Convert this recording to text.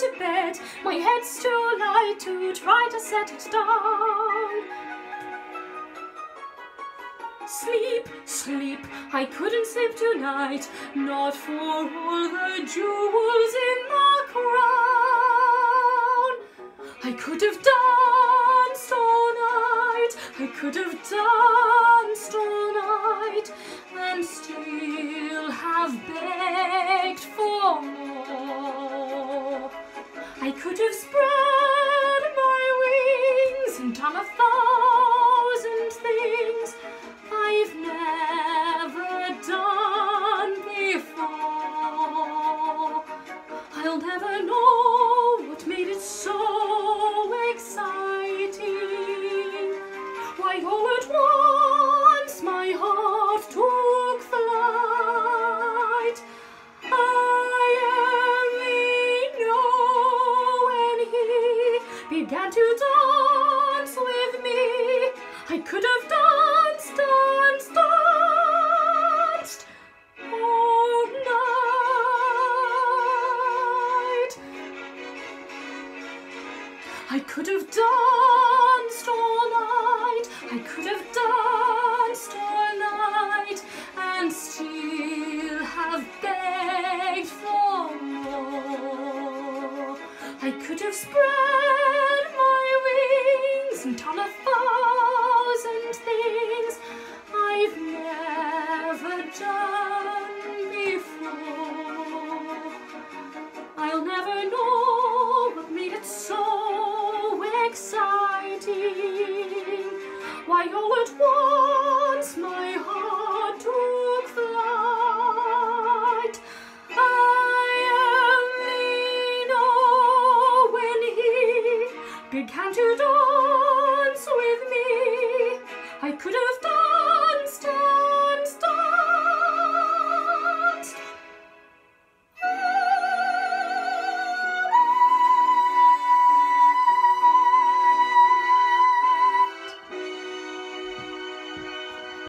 to bed. My head's too light to try to set it down. Sleep, sleep, I couldn't sleep tonight, not for all the jewels in the crown. I could have danced all night, I could have danced all night, and still have begged for more. I could have spread my wings and done a thousand things I've never done before. I'll never know what made it so exciting. Why all at once dance with me. I could have danced, danced, danced all night. I could have danced all night. I could have danced all night and still have begged for more. I could have spread and done a thousand things I've never done before. I'll never know what made it so exciting. Why all at once my heart took flight. I only know when he began to